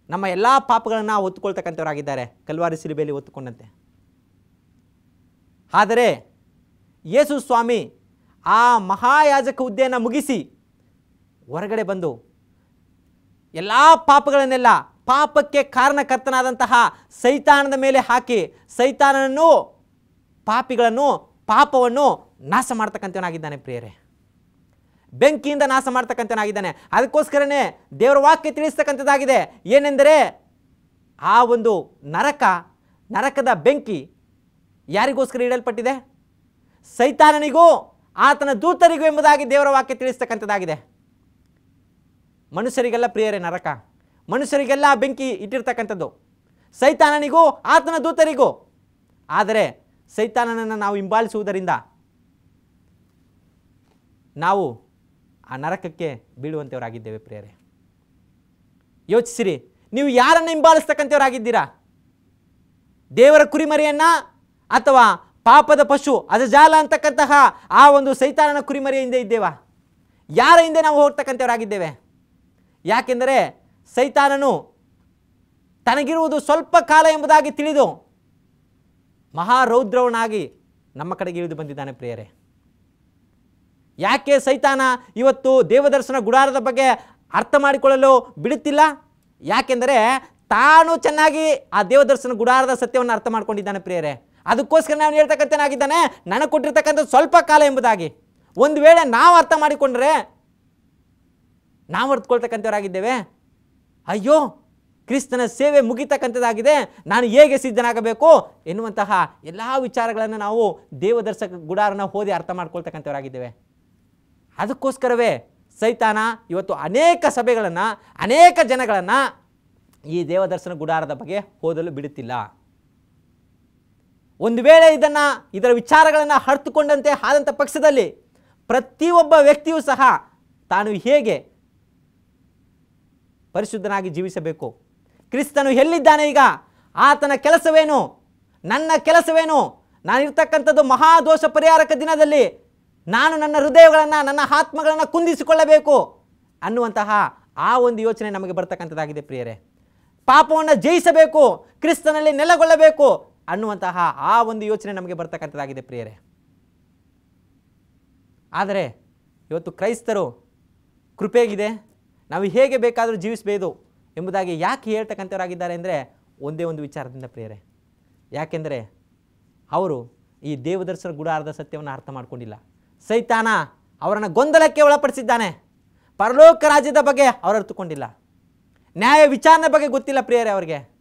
ನಮ್ಮ ಎಲ್ಲ ಪಾಪಗಳನ್ನು ಹೊತ್ತುಕೊಳ್ತಕ್ಕಂಥವರಾಗಿದ್ದಾರೆ ಕಲ್ವಾರಿ ಸಿಲುಬೆಯಲ್ಲಿ ಹೊತ್ತುಕೊಂಡಂತೆ ಆದರೆ ಯೇಸು ಸ್ವಾಮಿ ಆ ಮಹಾಯಾಜಕ ಹುದ್ದೆಯನ್ನು ಮುಗಿಸಿ ಹೊರಗಡೆ ಬಂದು ಎಲ್ಲ ಪಾಪಗಳನ್ನೆಲ್ಲ ಪಾಪಕ್ಕೆ ಕಾರಣಕರ್ತನಾದಂತಹ ಸೈತಾನದ ಮೇಲೆ ಹಾಕಿ ಸೈತಾನನನ್ನು ಪಾಪಿಗಳನ್ನು ಪಾಪವನ್ನು ನಾಶ ಮಾಡ್ತಕ್ಕಂಥವನಾಗಿದ್ದಾನೆ ಪ್ರಿಯರೇ. ಬೆಂಕಿಯಿಂದ ನಾಶ ಮಾಡ್ತಕ್ಕಂಥನಾಗಿದ್ದಾನೆ ಅದಕ್ಕೋಸ್ಕರನೇ ದೇವರ ವಾಕ್ಯ ತಿಳಿಸ್ತಕ್ಕಂಥದ್ದಾಗಿದೆ. ಏನೆಂದರೆ ಆ ಒಂದು ನರಕ, ನರಕದ ಬೆಂಕಿ ಯಾರಿಗೋಸ್ಕರ ಇಡಲ್ಪಟ್ಟಿದೆ? ಸೈತಾನನಿಗೂ, ಆತನ ದೂತರಿಗೂ ಎಂಬುದಾಗಿ ದೇವರ ವಾಕ್ಯ ತಿಳಿಸ್ತಕ್ಕಂಥದ್ದಾಗಿದೆ. ಮನುಷ್ಯರಿಗೆಲ್ಲ ಪ್ರಿಯರೇ ನರಕ. ಮನುಷ್ಯರಿಗೆಲ್ಲ ಬೆಂಕಿ ಇಟ್ಟಿರ್ತಕ್ಕಂಥದ್ದು. ಸೈತಾನನಿಗೂ, ಆತನ ದೂತರಿಗೂ. ಆದರೆ ಸೈತಾನನನ್ನು ನಾವು ಹಿಂಬಾಲಿಸುವುದರಿಂದ ನಾವು ಆ ನರಕಕ್ಕೆ ಬೀಳುವಂಥವರಾಗಿದ್ದೇವೆ ಪ್ರಿಯರೇ. ಯೋಚಿಸಿರಿ, ನೀವು ಯಾರನ್ನು ಹಿಂಬಾಲಿಸ್ತಕ್ಕಂಥವರಾಗಿದ್ದೀರಾ? ದೇವರ ಕುರಿಮರಿಯನ್ನ ಅಥವಾ ಪಾಪದ ಪಶು, ಅಜಜಾಲ ಅಂತಕ್ಕಂತಹ ಆ ಒಂದು ಸೈತಾನನ ಕುರಿಮರಿಯ ಹಿಂದೆ ಇದ್ದೇವಾ? ಯಾರ ಹಿಂದೆ ನಾವು ಹೋಗ್ತಕ್ಕಂಥವರಾಗಿದ್ದೇವೆ? ಯಾಕೆಂದರೆ ಸೈತಾನನು ತನಗಿರುವುದು ಸ್ವಲ್ಪ ಕಾಲ ಎಂಬುದಾಗಿ ತಿಳಿದು ಮಹಾರೌದ್ರವನಾಗಿ ನಮ್ಮ ಕಡೆಗೆ ಇಳಿದು ಬಂದಿದ್ದಾನೆ ಪ್ರಿಯರೇ. ಯಾಕೆ ಸೈತಾನ ಇವತ್ತು ದೇವದರ್ಶನ ಗುಡಾರದ ಬಗ್ಗೆ ಅರ್ಥ ಮಾಡಿಕೊಳ್ಳಲು ಬಿಡುತ್ತಿಲ್ಲ? ಯಾಕೆಂದರೆ ತಾನು ಚೆನ್ನಾಗಿ ಆ ದೇವದರ್ಶನ ಗುಡಾರದ ಸತ್ಯವನ್ನು ಅರ್ಥ ಮಾಡ್ಕೊಂಡಿದ್ದಾನೆ ಪ್ರಿಯರೇ. ಅದಕ್ಕೋಸ್ಕರ ನಾನು ಹೇಳ್ತಕ್ಕಂಥನಾಗಿದ್ದಾನೆ, ನನಗೆ ಕೊಟ್ಟಿರ್ತಕ್ಕಂಥ ಸ್ವಲ್ಪ ಕಾಲ ಎಂಬುದಾಗಿ. ಒಂದು ವೇಳೆ ನಾವು ಅರ್ಥ ಮಾಡಿಕೊಂಡ್ರೆ ನಾವು ಅರ್ಥಕೊಳ್ತಕ್ಕಂಥವರಾಗಿದ್ದೇವೆ ಅಯ್ಯೋ, ಕ್ರಿಸ್ತನ ಸೇವೆ ಮುಗಿತಕ್ಕಂಥದ್ದಾಗಿದೆ, ನಾನು ಹೇಗೆ ಸಿದ್ಧನಾಗಬೇಕು ಎನ್ನುವಂತಹ ಎಲ್ಲ ವಿಚಾರಗಳನ್ನು ನಾವು ದೇವದರ್ಶಕ ಗುಡಾರನ ಓದಿ ಅರ್ಥ ಮಾಡ್ಕೊಳ್ತಕ್ಕಂಥವರಾಗಿದ್ದೇವೆ. ಅದಕ್ಕೋಸ್ಕರವೇ ಸೈತಾನ ಇವತ್ತು ಅನೇಕ ಸಭೆಗಳನ್ನು, ಅನೇಕ ಜನಗಳನ್ನು ಈ ದೇವದರ್ಶನ ಗುಡಾರದ ಬಗ್ಗೆ ಓದಲು ಬಿಡುತ್ತಿಲ್ಲ. ಒಂದು ವೇಳೆ ಇದನ್ನು, ಇದರ ವಿಚಾರಗಳನ್ನು ಹರ್ತಿಕೊಂಡಂತೆ ಆದಂಥ ಪಕ್ಷದಲ್ಲಿ ಪ್ರತಿಯೊಬ್ಬ ವ್ಯಕ್ತಿಯೂ ಸಹ ತಾನು ಹೇಗೆ ಪರಿಶುದ್ಧನಾಗಿ ಜೀವಿಸಬೇಕು? ಕ್ರಿಸ್ತನು ಎಲ್ಲಿದ್ದಾನೆ ಈಗ? ಆತನ ಕೆಲಸವೇನು? ನನ್ನ ಕೆಲಸವೇನು? ನಾನಿರ್ತಕ್ಕಂಥದ್ದು ಮಹಾದೋಷ ಪರಿಹಾರಕ ದಿನದಲ್ಲಿ ನಾನು ನನ್ನ ಹೃದಯಗಳನ್ನು, ನನ್ನ ಆತ್ಮಗಳನ್ನು ಕುಂದಿಸಿಕೊಳ್ಳಬೇಕು ಅನ್ನುವಂತಹ ಆ ಒಂದು ಯೋಚನೆ ನಮಗೆ ಬರ್ತಕ್ಕಂಥದ್ದಾಗಿದೆ ಪ್ರಿಯರೇ. ಪಾಪವನ್ನು ಜಯಿಸಬೇಕು, ಕ್ರಿಸ್ತನಲ್ಲಿ ನೆಲೆಗೊಳ್ಳಬೇಕು ಅನ್ನುವಂತಹ ಆ ಒಂದು ಯೋಚನೆ ನಮಗೆ ಬರ್ತಕ್ಕಂಥದ್ದಾಗಿದೆ ಪ್ರಿಯರೇ. ಆದರೆ ಇವತ್ತು ಕ್ರೈಸ್ತರು ಕೃಪೆಗಿದೆ, ನಾವು ಹೇಗೆ ಬೇಕಾದರೂ ಜೀವಿಸಬೇಕು ಎಂಬುದಾಗಿ ಯಾಕೆ ಹೇಳ್ತಕ್ಕಂಥವರಾಗಿದ್ದಾರೆ ಅಂದರೆ ಒಂದೇ ಒಂದು ವಿಚಾರದಿಂದ ಪ್ರಿಯರೇ. ಯಾಕೆಂದರೆ ಅವರು ಈ ದೇವದರ್ಶನ ಗುಡಾರದ ಸತ್ಯವನ್ನು ಅರ್ಥ ಮಾಡ್ಕೊಂಡಿಲ್ಲ. ಸೈತಾನ ಅವರನ್ನು ಗೊಂದಲಕ್ಕೆ ಒಳಪಡಿಸಿದ್ದಾನೆ. ಪರಲೋಕ ರಾಜ್ಯದ ಬಗ್ಗೆ ಅವರು ಅರ್ಥಕೊಂಡಿಲ್ಲ ನ್ಯಾಯ ವಿಚಾರಣೆ ಬಗ್ಗೆ ಗೊತ್ತಿಲ್ಲ ಪ್ರಿಯರೇ ಅವರಿಗೆ.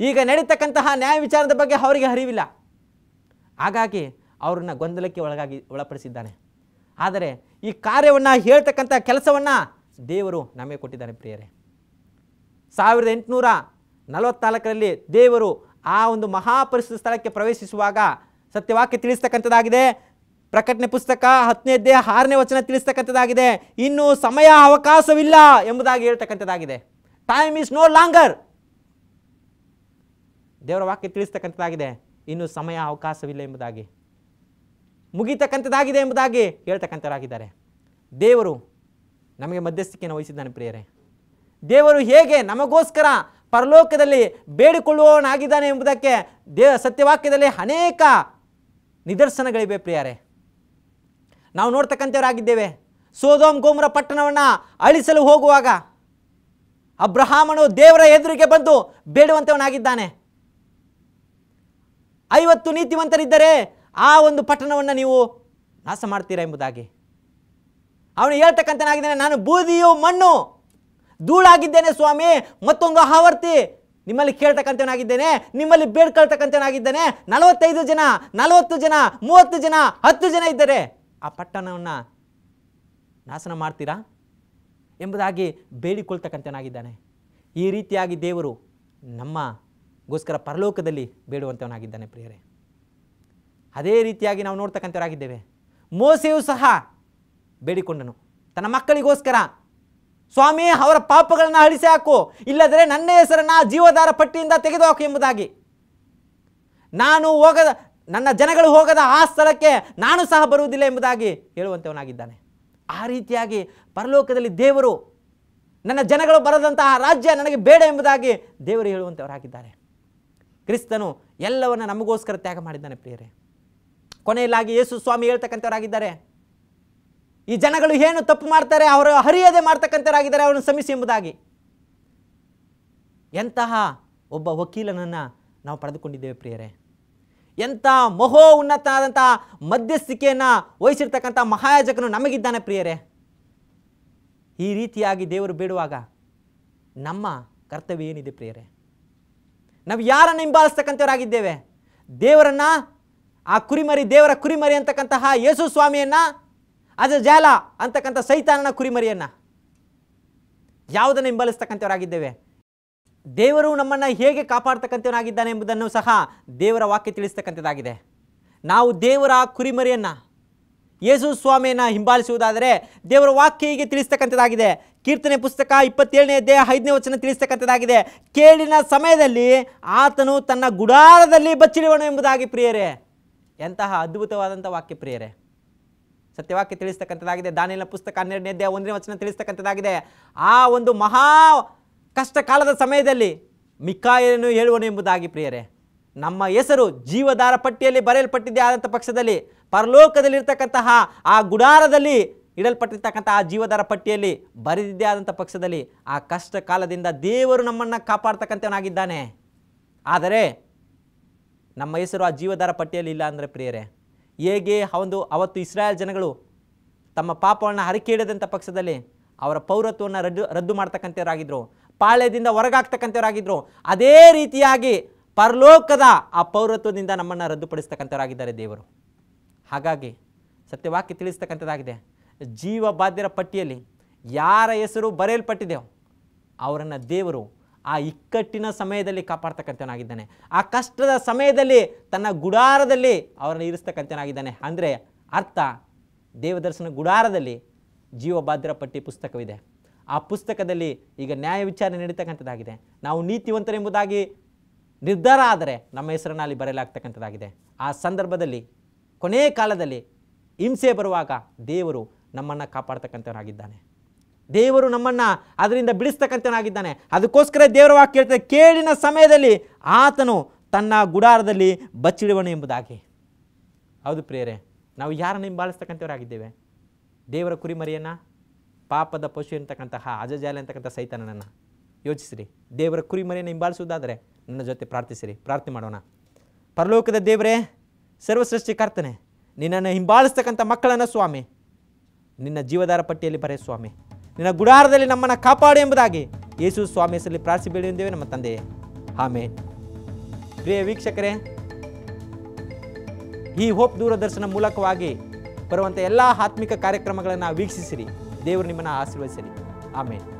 ಈಗ ನಡೀತಕ್ಕಂತಹ ನ್ಯಾಯ ವಿಚಾರದ ಬಗ್ಗೆ ಅವರಿಗೆ ಅರಿವಿಲ್ಲ. ಹಾಗಾಗಿ ಅವರನ್ನ ಗೊಂದಲಕ್ಕೆ ಒಳಗಾಗಿ ಒಳಪಡಿಸಿದ್ದಾನೆ. ಆದರೆ ಈ ಕಾರ್ಯವನ್ನು ಹೇಳ್ತಕ್ಕಂಥ ಕೆಲಸವನ್ನು ದೇವರು ನಮಗೆ ಕೊಟ್ಟಿದ್ದಾನೆ ಪ್ರಿಯರೇ. ಸಾವಿರದ ಎಂಟುನೂರ ನಲವತ್ತ್ನಾಲ್ಕರಲ್ಲಿ ದೇವರು ಆ ಒಂದು ಮಹಾಪರಿಶುದ್ಧ ಸ್ಥಳಕ್ಕೆ ಪ್ರವೇಶಿಸುವಾಗ ಸತ್ಯವಾಕ್ಯ ತಿಳಿಸ್ತಕ್ಕಂಥದ್ದಾಗಿದೆ. ಪ್ರಕಟಣೆ ಪುಸ್ತಕ ಹತ್ತನೇ ಅಧ್ಯಾಯ ಆರನೇ ವಚನ ತಿಳಿಸ್ತಕ್ಕಂಥದ್ದಾಗಿದೆ. ಇನ್ನು ಸಮಯ ಅವಕಾಶವಿಲ್ಲ ಎಂಬುದಾಗಿ ಹೇಳ್ತಕ್ಕಂಥದ್ದಾಗಿದೆ. ಟೈಮ್ ಈಸ್ ನೋ ಲಾಂಗರ್ ದೇವರ ವಾಕ್ಯ ತಿಳಿಸ್ತಕ್ಕಂಥದ್ದಾಗಿದೆ. ಇನ್ನು ಸಮಯ ಅವಕಾಶವಿಲ್ಲ ಎಂಬುದಾಗಿ. ಮುಗಿತಕ್ಕಂಥದ್ದಾಗಿದೆ ಎಂಬುದಾಗಿ ಹೇಳ್ತಕ್ಕಂಥವರಾಗಿದ್ದಾರೆ. ದೇವರು ನಮಗೆ ಮಧ್ಯಸ್ಥಿಕೆಯನ್ನು ವಹಿಸಿದ್ದಾನೆ ಪ್ರಿಯರೇ. ದೇವರು ಹೇಗೆ ನಮಗೋಸ್ಕರ ಪರಲೋಕದಲ್ಲಿ ಬೇಡಿಕೊಳ್ಳುವವನಾಗಿದ್ದಾನೆ ಎಂಬುದಕ್ಕೆ ದೇ ಸತ್ಯವಾಕ್ಯದಲ್ಲಿ ಅನೇಕ ನಿದರ್ಶನಗಳಿವೆ ಪ್ರಿಯರೇ. ನಾವು ನೋಡ್ತಕ್ಕಂಥವರಾಗಿದ್ದೇವೆ. ಸೋದೋಮ್ ಗೋಮುರ ಪಟ್ಟಣವನ್ನು ಅಳಿಸಲು ಹೋಗುವಾಗ ಅಬ್ರಹಾಮನು ದೇವರ ಎದುರಿಗೆ ಬಂದು ಬೇಡುವಂಥವನಾಗಿದ್ದಾನೆ ಐವತ್ತು ನೀತಿವಂತರಿದ್ದರೆ ಆ ಒಂದು ಪಟ್ಟಣವನ್ನು ನೀವು ನಾಶ ಮಾಡ್ತೀರಾ ಎಂಬುದಾಗಿ. ಅವನು ಹೇಳ್ತಕ್ಕಂಥನಾಗಿದ್ದಾನೆ ನಾನು ಬೂದಿಯು ಮಣ್ಣು, ಧೂಳಾಗಿದ್ದೇನೆ ಸ್ವಾಮಿ, ಮತ್ತೊಂದು ಆವರ್ತಿ. ನಿಮ್ಮಲ್ಲಿ ಕೇಳ್ತಕ್ಕಂಥವನಾಗಿದ್ದೇನೆ, ನಿಮ್ಮಲ್ಲಿ ಬೇಡ್ಕೊಳ್ತಕ್ಕಂಥವನಾಗಿದ್ದೇನೆ, ನಲವತ್ತೈದು ಜನ, ನಲವತ್ತು ಜನ, ಮೂವತ್ತು ಜನ, ಹತ್ತು ಜನ ಇದ್ದರೆ ಆ ಪಟ್ಟಣವನ್ನು ನಾಶನ ಮಾಡ್ತೀರಾ ಎಂಬುದಾಗಿ ಬೇಡಿಕೊಳ್ತಕ್ಕಂಥವನಾಗಿದ್ದಾನೆ. ಈ ರೀತಿಯಾಗಿ ದೇವರು ನಮ್ಮಗೋಸ್ಕರ ಪರಲೋಕದಲ್ಲಿ ಬೇಡುವಂಥವನಾಗಿದ್ದಾನೆ ಪ್ರಿಯರೇ. ಅದೇ ರೀತಿಯಾಗಿ ನಾವು ನೋಡ್ತಕ್ಕಂಥವರಾಗಿದ್ದೇವೆ. ಮೋಸೆಯು ಸಹ ಬೇಡಿಕೊಂಡನು. ತನ್ನ ಮಕ್ಕಳಿಗೋಸ್ಕರ, ಸ್ವಾಮಿ, ಅವರ ಪಾಪಗಳನ್ನು ಅಳಿಸಿ ಹಾಕು. ಇಲ್ಲದರೆ ನನ್ನ ಹೆಸರನ್ನು ಜೀವದಾರ ಪಟ್ಟಿಯಿಂದ ತೆಗೆದುಹಾಕು ಎಂಬುದಾಗಿ. ನಾನು ಹೋಗದ ನನ್ನ ಜನಗಳು ಹೋಗದ ಆ ಸ್ಥಳಕ್ಕೆ ನಾನು ಸಹ ಬರುವುದಿಲ್ಲ ಎಂಬುದಾಗಿ ಹೇಳುವಂಥವನಾಗಿದ್ದಾನೆ ಆ ರೀತಿಯಾಗಿ ಪರಲೋಕದಲ್ಲಿ ದೇವರು ನನ್ನ ಜನಗಳು ಬರದಂತಹ ರಾಜ್ಯ ನನಗೆ ಬೇಡ ಎಂಬುದಾಗಿ ದೇವರು ಹೇಳುವಂಥವರಾಗಿದ್ದಾರೆ ಕ್ರಿಸ್ತನು ಎಲ್ಲವನ್ನು ನಮಗೋಸ್ಕರ ತ್ಯಾಗ ಮಾಡಿದ್ದಾನೆ ಪ್ರಿಯರೇ. ಕೊನೆಯಲ್ಲಾಗಿ ಯೇಸು ಸ್ವಾಮಿ ಹೇಳ್ತಕ್ಕಂಥವರಾಗಿದ್ದಾರೆ. ಈ ಜನಗಳು ಏನು ತಪ್ಪು ಮಾಡ್ತಾರೆ ಅವರು ಹರಿಯದೆ ಮಾಡ್ತಕ್ಕಂಥವರಾಗಿದ್ದಾರೆ ಅವರನ್ನು ಸಮಿಸಿ ಎಂಬುದಾಗಿ. ಎಂತಹ ಒಬ್ಬ ವಕೀಲನನ್ನು ನಾವು ಪಡೆದುಕೊಂಡಿದ್ದೇವೆ ಪ್ರಿಯರೇ. ಎಂಥ ಮಹೋ ಉನ್ನತನಾದಂಥ ಮಧ್ಯಸ್ಥಿಕೆಯನ್ನು ವಹಿಸಿರ್ತಕ್ಕಂಥ ಮಹಾಯಾಜಕನು ನಮಗಿದ್ದಾನೆ ಪ್ರಿಯರೇ. ಈ ರೀತಿಯಾಗಿ ದೇವರು ಬೇಡುವಾಗ ನಮ್ಮ ಕರ್ತವ್ಯ ಏನಿದೆ ಪ್ರಿಯರೇ? ನಾವು ಯಾರನ್ನು ಹಿಂಬಾಲಿಸ್ತಕ್ಕಂಥವರಾಗಿದ್ದೇವೆ? ದೇವರನ್ನ, ಆ ಕುರಿಮರಿ, ದೇವರ ಕುರಿಮರಿ ಅಂತಕ್ಕಂತಹ ಯೇಸು ಸ್ವಾಮಿಯನ್ನ, ಅಜ ಜಾಲ ಅಂತಕ್ಕಂಥ ಸೈತಾನನ ಕುರಿಮರಿಯನ್ನ ಯಾವುದನ್ನು ಹಿಂಬಾಲಿಸ್ತಕ್ಕಂಥವರಾಗಿದ್ದೇವೆ? ದೇವರು ನಮ್ಮನ್ನು ಹೇಗೆ ಕಾಪಾಡ್ತಕ್ಕಂಥವನಾಗಿದ್ದಾನೆ ಎಂಬುದನ್ನು ಸಹ ದೇವರ ವಾಕ್ಯ ತಿಳಿಸ್ತಕ್ಕಂಥದ್ದಾಗಿದೆ. ನಾವು ದೇವರ ಕುರಿಮರಿಯನ್ನು, ಯೇಸು ಸ್ವಾಮಿಯನ್ನು ಹಿಂಬಾಲಿಸುವುದಾದರೆ ದೇವರ ವಾಕ್ಯ ಹೀಗೆ ತಿಳಿಸ್ತಕ್ಕಂಥದ್ದಾಗಿದೆ. ಕೀರ್ತನೆ ಪುಸ್ತಕ ಇಪ್ಪತ್ತೇಳನೇ ಅಧ್ಯಾಯ ಐದನೇ ವಚನ ತಿಳಿಸ್ತಕ್ಕಂಥದ್ದಾಗಿದೆ. ಕೇಳಿನ ಸಮಯದಲ್ಲಿ ಆತನು ತನ್ನ ಗುಡಾರದಲ್ಲಿ ಬಚ್ಚಿಡುವನು ಎಂಬುದಾಗಿ ಪ್ರಿಯರೇ, ಎಂತಹ ಅದ್ಭುತವಾದಂಥ ವಾಕ್ಯ ಪ್ರಿಯರೇ. ಸತ್ಯವಾಕ್ಯ ತಿಳಿಸ್ತಕ್ಕಂಥದ್ದಾಗಿದೆ. ದಾನಿಲ ಪುಸ್ತಕ ಹನ್ನೆರಡನೇ ದೇಹ ಒಂದನೇ ವಚನ ತಿಳಿಸ್ತಕ್ಕಂಥದ್ದಾಗಿದೆ. ಆ ಒಂದು ಮಹಾ ಕಷ್ಟ ಕಾಲದ ಸಮಯದಲ್ಲಿ ಮಿಕ್ಕಾಯನ್ನು ಹೇಳುವನು ಎಂಬುದಾಗಿ ಪ್ರಿಯರೇ, ನಮ್ಮ ಹೆಸರು ಜೀವದಾರ ಪಟ್ಟಿಯಲ್ಲಿ ಬರೆಯಲ್ಪಟ್ಟಿದೆ, ಆದಂಥ ಪಕ್ಷದಲ್ಲಿ ಪರಲೋಕದಲ್ಲಿರ್ತಕ್ಕಂತಹ ಆ ಗುಡಾರದಲ್ಲಿ ಇಡಲ್ಪಟ್ಟಿರ್ತಕ್ಕಂಥ ಆ ಜೀವದಾರ ಪಟ್ಟಿಯಲ್ಲಿ ಬರೆದಿದ್ದೇ ಆದಂಥ ಪಕ್ಷದಲ್ಲಿ ಆ ಕಷ್ಟ ಕಾಲದಿಂದ ದೇವರು ನಮ್ಮನ್ನು ಕಾಪಾಡ್ತಕ್ಕಂಥವನಾಗಿದ್ದಾನೆ. ಆದರೆ ನಮ್ಮ ಹೆಸರು ಆ ಜೀವದಾರ ಪಟ್ಟಿಯಲ್ಲಿ ಇಲ್ಲ ಅಂದರೆ ಪ್ರಿಯರೇ, ಹೇಗೆ ಒಂದು ಅವತ್ತು ಇಸ್ರಾಯೇಲ್ ಜನಗಳು ತಮ್ಮ ಪಾಪವನ್ನು ಹರಕೇಡದಂಥ ಪಕ್ಷದಲ್ಲಿ ಅವರ ಪೌರತ್ವವನ್ನು ರದ್ದು ರದ್ದು ಮಾಡ್ತಕ್ಕಂಥವರಾಗಿದ್ದರು. ಪಾಳ್ಯದಿಂದ ಹೊರಗಾಗ್ತಕ್ಕಂಥವರಾಗಿದ್ದರು ಅದೇ ರೀತಿಯಾಗಿ ಪರಲೋಕದ ಆ ಪೌರತ್ವದಿಂದ ನಮ್ಮನ್ನು ರದ್ದುಪಡಿಸ್ತಕ್ಕಂಥವರಾಗಿದ್ದಾರೆ ದೇವರು. ಹಾಗಾಗಿ ಸತ್ಯವಾಕ್ಯ ತಿಳಿಸ್ತಕ್ಕಂಥದ್ದಾಗಿದೆ. ಜೀವ ಬಾಧ್ಯರ ಪಟ್ಟಿಯಲ್ಲಿ ಯಾರ ಹೆಸರು ಬರೆಯಲ್ಪಟ್ಟಿದೆಯೋ ಅವರನ್ನು ದೇವರು ಆ ಇಕ್ಕಟ್ಟಿನ ಸಮಯದಲ್ಲಿ ಕಾಪಾಡ್ತಕ್ಕಂಥವನಾಗಿದ್ದಾನೆ. ಆ ಕಷ್ಟದ ಸಮಯದಲ್ಲಿ ತನ್ನ ಗುಡಾರದಲ್ಲಿ ಅವರನ್ನು ಇರಿಸ್ತಕ್ಕಂಥವನಾಗಿದ್ದಾನೆ. ಅಂದರೆ ಅರ್ಥ ದೇವದರ್ಶನ ಗುಡಾರದಲ್ಲಿ ಜೀವಬಾಧ್ಯರ ಪಟ್ಟಿ ಪುಸ್ತಕವಿದೆ. ಆ ಪುಸ್ತಕದಲ್ಲಿ ಈಗ ನ್ಯಾಯ ವಿಚಾರಣೆ ನಡೀತಕ್ಕಂಥದ್ದಾಗಿದೆ. ನಾವು ನೀತಿವಂತರೆಂಬುದಾಗಿ ನಿರ್ಧಾರ ಆದರೆ ನಮ್ಮ ಹೆಸರನ್ನು ಅಲ್ಲಿ ಬರೆಯಲಾಗ್ತಕ್ಕಂಥದ್ದಾಗಿದೆ. ಆ ಸಂದರ್ಭದಲ್ಲಿ ಕೊನೆಯ ಕಾಲದಲ್ಲಿ ಹಿಂಸೆ ಬರುವಾಗ ದೇವರು ನಮ್ಮನ್ನು ಕಾಪಾಡ್ತಕ್ಕಂಥವನಾಗಿದ್ದಾನೆ. ದೇವರು ನಮ್ಮನ್ನು ಅದರಿಂದ ಬಿಡಿಸ್ತಕ್ಕಂಥವನಾಗಿದ್ದಾನೆ. ಅದಕ್ಕೋಸ್ಕರ ದೇವರ ವಾಕ್ಯ ಹೇಳ್ತದೆ, ಕೇಳಿನ ಸಮಯದಲ್ಲಿ ಆತನು ತನ್ನ ಗುಡಾರದಲ್ಲಿ ಬಚ್ಚಿಡುವನು ಎಂಬುದಾಗಿ. ಹೌದು ಪ್ರಿಯರೇ, ನಾವು ಯಾರನ್ನು ಹಿಂಬಾಲಿಸ್ತಕ್ಕಂಥವರಾಗಿದ್ದೇವೆ? ದೇವರ ಕುರಿಮರಿಯನ್ನು? ಪಾಪದ ಪಶು ಅಂತಕ್ಕಂತಹ ಅಜಜಾಲೆ ಅಂತಕ್ಕಂಥ ಸೈತಾನನನ್ನು ಯೋಚಿಸಿರಿ. ದೇವರ ಕುರಿಮರಿಯನ್ನು ಹಿಂಬಾಲಿಸುವುದಾದರೆ ನನ್ನ ಜೊತೆ ಪ್ರಾರ್ಥಿಸಿರಿ. ಪ್ರಾರ್ಥನೆ ಮಾಡೋಣ. ಪರಲೋಕದ ದೇವರೇ ಸರ್ವಸೃಷ್ಟಿಕರ್ತನೆ ನಿನ್ನನ್ನು ಹಿಂಬಾಲಿಸ್ತಕ್ಕಂಥ ಮಕ್ಕಳನ್ನು ಸ್ವಾಮಿ. ನಿನ್ನ ಜೀವದಾರ ಪಟ್ಟಿಯಲ್ಲಿ ಬರೆಯ ಸ್ವಾಮಿ. ನಿನ್ನ ಗುಡಾರದಲ್ಲಿ ನಮ್ಮನ್ನು ಕಾಪಾಡು ಎಂಬುದಾಗಿ ಯೇಸು ಸ್ವಾಮಿ ಹೆಸರಲ್ಲಿ ಪ್ರಾರ್ಥಿ ನಮ್ಮ ತಂದೆಯೇ. ಆಮೇಲೆ ಪ್ರಿಯ ವೀಕ್ಷಕರೇ, ಈ ಹೋಪ್ ದೂರದರ್ಶನ ಮೂಲಕವಾಗಿ ಬರುವಂಥ ಎಲ್ಲ ಆತ್ಮಿಕ ಕಾರ್ಯಕ್ರಮಗಳನ್ನು ವೀಕ್ಷಿಸಿರಿ. ದೇವರು ನಿಮ್ಮನ್ನು ಆಶೀರ್ವದಿಸಲಿ ಆಮೇಲೆ